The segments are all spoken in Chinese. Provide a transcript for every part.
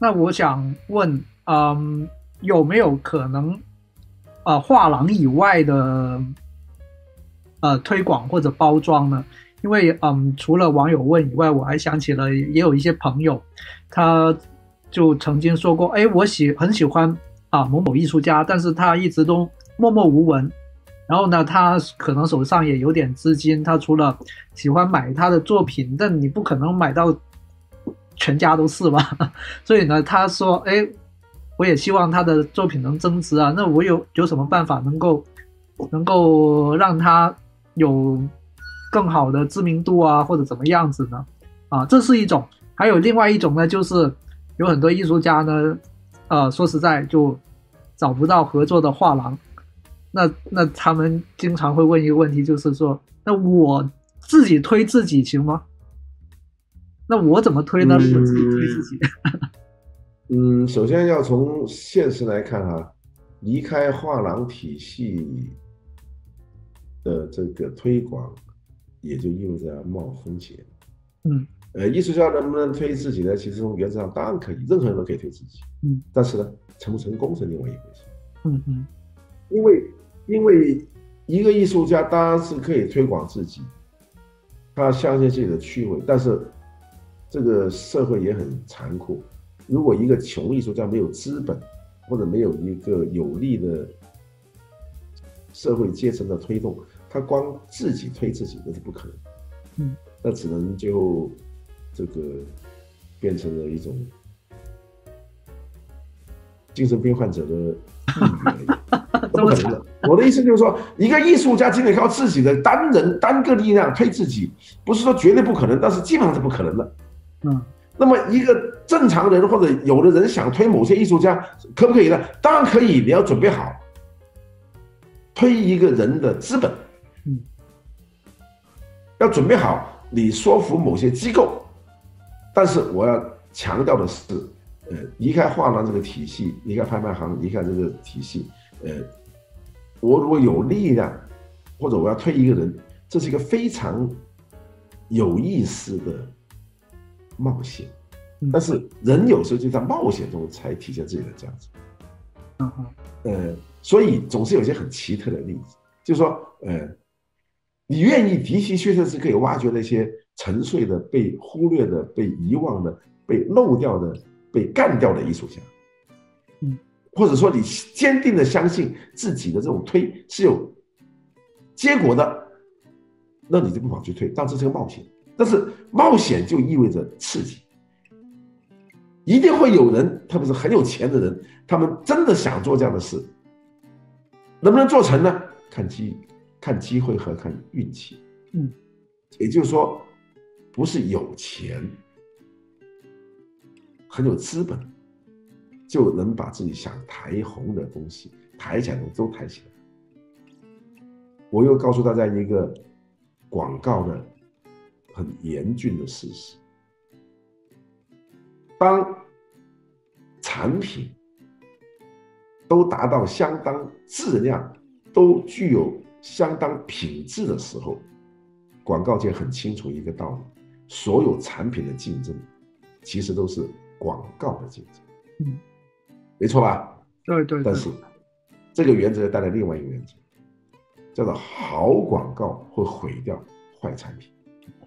那我想问，嗯，有没有可能，呃，画廊以外的，呃，推广或者包装呢？因为，嗯，除了网友问以外，我还想起了也有一些朋友，他就曾经说过，哎，我喜很喜欢啊某某艺术家，但是他一直都默默无闻。然后呢，他可能手上也有点资金，他除了喜欢买他的作品，但你不可能买到。全家都是吧，所以呢，他说：“哎，我也希望他的作品能增值啊。那我有有什么办法能够能够让他有更好的知名度啊，或者怎么样子呢？啊，这是一种。还有另外一种呢，就是有很多艺术家呢，呃，说实在就找不到合作的画廊。那那他们经常会问一个问题，就是说，那我自己推自己行吗？”那我怎么推呢？我自己推自己。嗯，首先要从现实来看哈，离开画廊体系的这个推广，也就意味着要冒风险。嗯，呃，艺术家能不能推自己呢？其实从原则上当然可以，任何人都可以推自己。嗯，但是呢，成不成功是另外一回事。嗯嗯，因为因为一个艺术家当然是可以推广自己，他相信自己的趣味，但是。这个社会也很残酷，如果一个穷艺术家没有资本，或者没有一个有力的社会阶层的推动，他光自己推自己那是不可能。嗯，那只能就这个变成了一种精神病患者的抑郁而已，不可能的。我的意思就是说，一个艺术家仅仅靠自己的单人单个力量推自己，不是说绝对不可能，但是基本上是不可能的。嗯，那么一个正常人或者有的人想推某些艺术家，可不可以呢？当然可以，你要准备好推一个人的资本，嗯，要准备好你说服某些机构。但是我要强调的是，呃，离开画廊这个体系，离开拍卖行，离开这个体系，呃，我如果有力量，或者我要推一个人，这是一个非常有意思的。冒险，但是人有时候就在冒险中才体现自己的价值。嗯哼，呃，所以总是有些很奇特的例子，就是说，呃，你愿意的的确确是可以挖掘那些沉睡的、被忽略的、被遗忘的、被漏掉的、被干掉的艺术家。嗯，或者说你坚定的相信自己的这种推是有结果的，那你就不妨去推，但这是个冒险。但是冒险就意味着刺激，一定会有人，特别是很有钱的人，他们真的想做这样的事，能不能做成呢？看机，看机会和看运气。嗯，也就是说，不是有钱、很有资本，就能把自己想抬红的东西抬起来，都抬起来。我又告诉大家一个广告的。很严峻的事实。当产品都达到相当质量、都具有相当品质的时候，广告界很清楚一个道理：所有产品的竞争，其实都是广告的竞争。嗯，没错吧？对对。但是这个原则带来另外一个原则，叫做好广告会毁掉坏产品。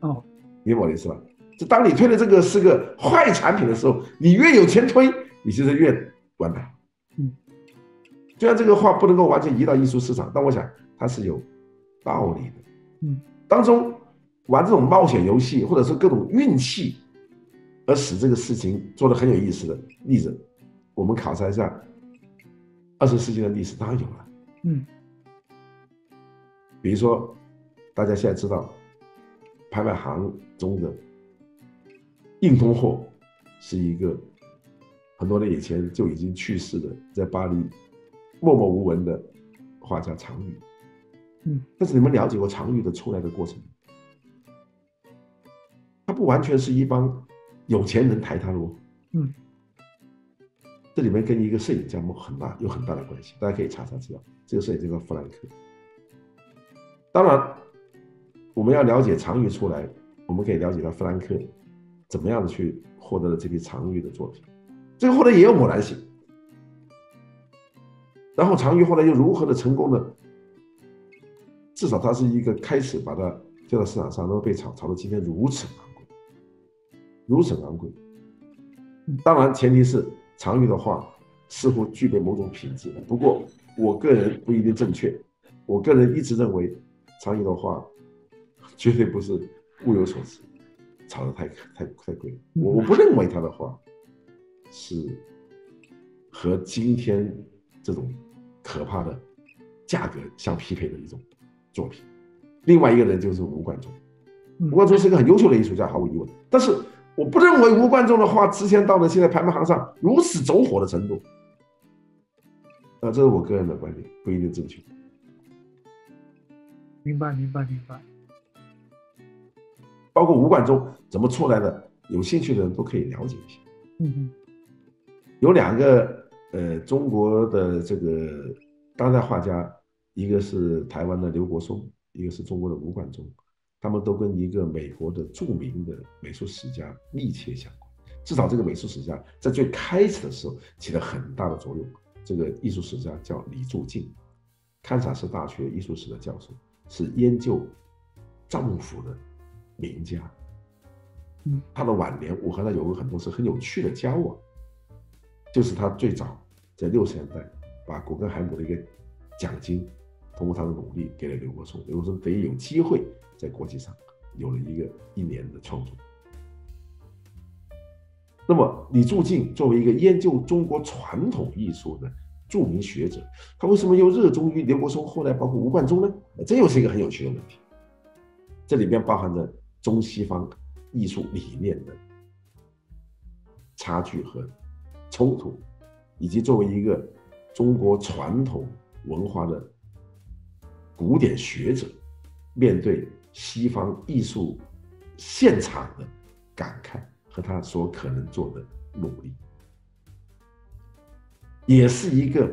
哦，明白我的意思吧？就当你推的这个是个坏产品的时候，你越有钱推，你其实越完蛋。嗯，虽然这个话不能够完全移到艺术市场，但我想它是有道理的。嗯，当中玩这种冒险游戏，或者是各种运气，而使这个事情做得很有意思的例子，我们考察一下二十世纪的历史，当然有了。嗯，比如说大家现在知道。拍卖行中的硬通货是一个很多年以前就已经去世的，在巴黎默默无闻的画家常宇。嗯，但是你们了解过常玉的出来的过程？他不完全是一帮有钱人抬他路，嗯，这里面跟一个摄影家很大有很大的关系，大家可以查查资料。这个摄影家叫弗兰克。当然，我们要了解常玉出来，我们可以了解到弗兰克怎么样的去获得了这批常玉的作品，这个后来也有偶然性。然后常玉后来又如何的成功的？至少它是一个开始把它丢到市场上，然后被炒炒到今天如此昂贵，如此昂贵。当然，前提是长玉的话似乎具备某种品质。不过，我个人不一定正确。我个人一直认为，长玉的话绝对不是物有所值，炒的太太太贵。我我不认为他的话是和今天这种可怕的价格相匹配的一种作品。另外一个人就是吴冠中，吴冠中是一个很优秀的艺术家，毫无疑问。但是我不认为吴冠中的画之前到了现在拍卖行上如此走火的程度。啊，这是我个人的观点，不一定正确。明白，明白，明白。包括吴冠中怎么出来的，有兴趣的人都可以了解一下。嗯嗯。有两个呃，中国的这个当代画家，一个是台湾的刘国松，一个是中国的吴冠中，他们都跟一个美国的著名的美术史家密切相关。至少这个美术史家在最开始的时候起了很大的作用。这个艺术史家叫李柱敬，堪萨斯大学艺术史的教授，是研究丈夫府的名家。嗯，他的晚年，我和他有过很多次很有趣的交往。就是他最早在六十年代把古根海姆的一个奖金，通过他的努力给了刘国松，刘国松等于有机会在国际上有了一个一年的创作。那么李柱敬作为一个研究中国传统艺术的著名学者，他为什么又热衷于刘国松，后来包括吴冠中呢？这又是一个很有趣的问题。这里边包含着中西方艺术理念的差距和冲突，以及作为一个中国传统文化的古典学者，面对西方艺术现场的感慨。和他所可能做的努力，也是一个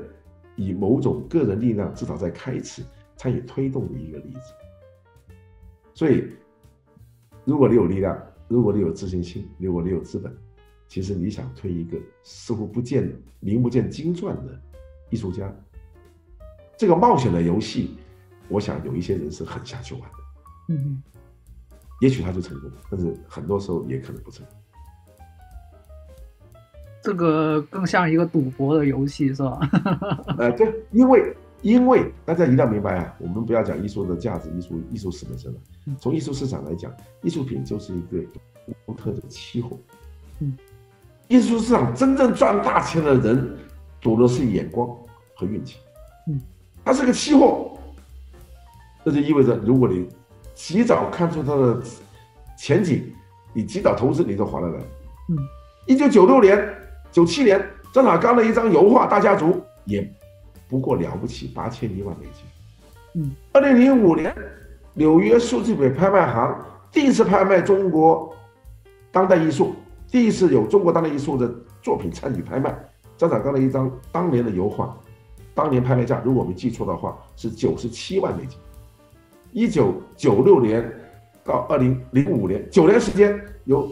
以某种个人力量至少在开始参与推动的一个例子。所以，如果你有力量，如果你有自信心，如果你有资本，其实你想推一个似乎不见名不见经传的艺术家，这个冒险的游戏，我想有一些人是很想去玩的。嗯，也许他就成功，但是很多时候也可能不成功。这个更像一个赌博的游戏，是吧？呃，对，因为因为大家一定要明白啊，我们不要讲艺术的价值，艺术艺术史本身了。从艺术市场来讲，艺术品就是一个独特的期货。嗯，艺术市场真正赚大钱的人，赌的是眼光和运气。嗯，它是个期货，这就意味着，如果你及早看出它的前景，你及早投资，你就划得来。嗯，一九九六年。九七年，张绍刚的一张油画《大家族》也不过了不起八千一万美金。嗯，二零零五年，纽约苏富比拍卖行第一次拍卖中国当代艺术，第一次有中国当代艺术的作品参与拍卖。张绍刚的一张当年的油画，当年拍卖价如果我没记错的话是九十七万美金。一九九六年到二零零五年，九年时间由。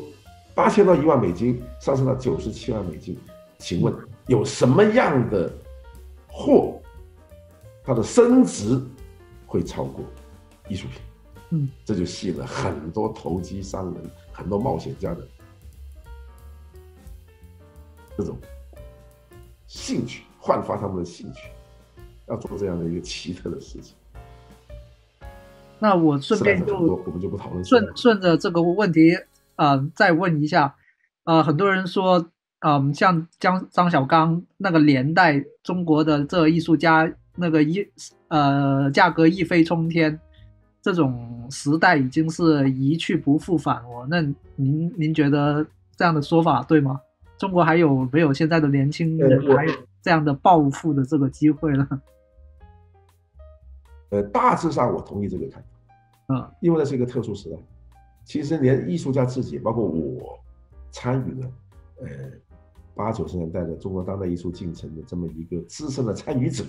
八千到一万美金上升到九十七万美金，请问有什么样的货，它的升值会超过艺术品？嗯，这就吸引了很多投机商人、很多冒险家的这种兴趣，焕发他们的兴趣，要做这样的一个奇特的事情。那我顺便就我们就不讨论顺顺着这个问题。呃，再问一下，呃，很多人说，嗯，像张张小刚那个年代，中国的这艺术家那个一呃价格一飞冲天，这种时代已经是一去不复返了。那您您觉得这样的说法对吗？中国还有没有现在的年轻人还有这样的暴富的这个机会呢？呃，大致上我同意这个看法。嗯，因为那是一个特殊时代，其实连艺术家自己，包括我参与了，呃，八九十年代的中国当代艺术进程的这么一个资深的参与者，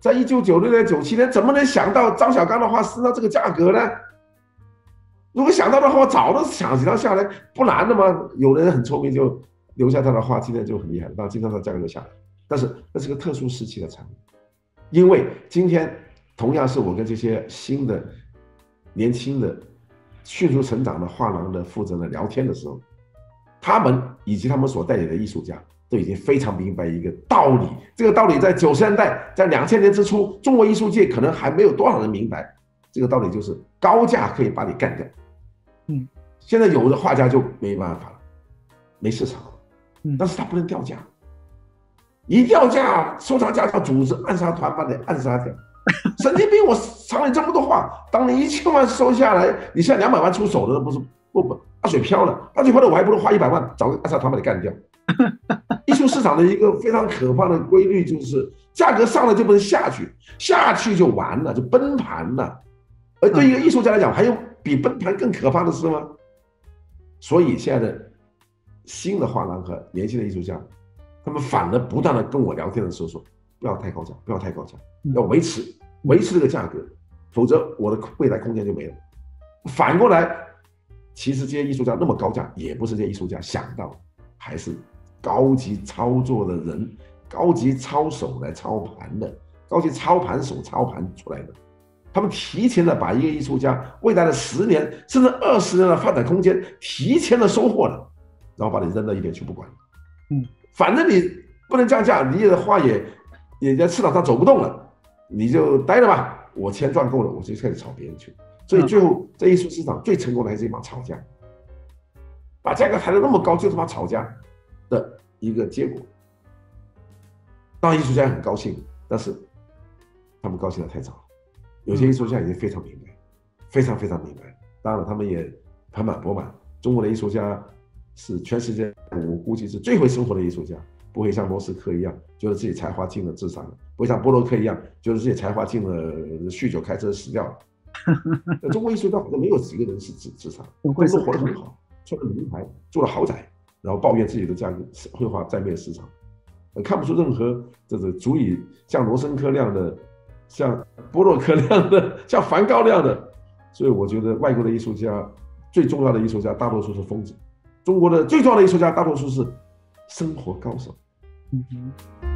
在一九九六年、九七年，怎么能想到张小刚的画升到这个价格呢？如果想到的话，早都抢几张下来，不难的嘛。有的人很聪明，就留下他的画，今天就很厉害了。当然，今天的价格就下来，但是那是个特殊时期的产物，因为今天。同样是我跟这些新的、年轻的、迅速成长的画廊的负责人聊天的时候，他们以及他们所代理的艺术家都已经非常明白一个道理。这个道理在九十年代，在两千年之初，中国艺术界可能还没有多少人明白。这个道理就是高价可以把你干掉。嗯，现在有的画家就没办法了，没市场了。嗯，但是他不能掉价，一掉价，收藏家要组织暗杀团把你暗杀掉。神经病！我藏你这么多画，当你一千万收下来，你现在两百万出手的，不是不不打水漂了？那最后呢，我还不如花一百万找个暗杀团把你干掉。艺术市场的一个非常可怕的规律就是，价格上来就不能下去，下去就完了，就崩盘了。而对一个艺术家来讲，还有比崩盘更可怕的事吗？所以现在的新的画廊和年轻的艺术家，他们反而不断的跟我聊天的时候说，不要太高价，不要太高价，要维持。维持这个价格，否则我的未来空间就没了。反过来，其实这些艺术家那么高价，也不是这些艺术家想到，还是高级操作的人、高级操手来操盘的，高级操盘手操盘出来的。他们提前的把一个艺术家未来的十年甚至二十年的发展空间提前的收获了，然后把你扔到一边去不管。嗯，反正你不能降价，你的画也也在市场上走不动了。你就待着吧，我钱赚够了，我就开始炒别人去。所以最后在艺术市场最成功的还是一帮吵架，把价格抬得那么高，就是把吵架的一个结果。当然艺术家很高兴，但是他们高兴的太早了。有些艺术家已经非常明白，非常非常明白。当然了，他们也盆满钵满。中国的艺术家是全世界我估计是最会生活的艺术家。不会像莫斯科一样觉得自己才华进了智商，不会像波洛克一样觉得自己才华进了酗酒开车死掉了。中国艺术家好像没有几个人是智智商，都活得很好，穿了名牌，住了豪宅，然后抱怨自己的价格绘画在没有市场，看不出任何这个足以像罗森科那样的、像波洛克那样的、像梵高那样的。所以我觉得外国的艺术家最重要的艺术家大多数是疯子，中国的最重要的艺术家大多数是生活高手。嗯哼。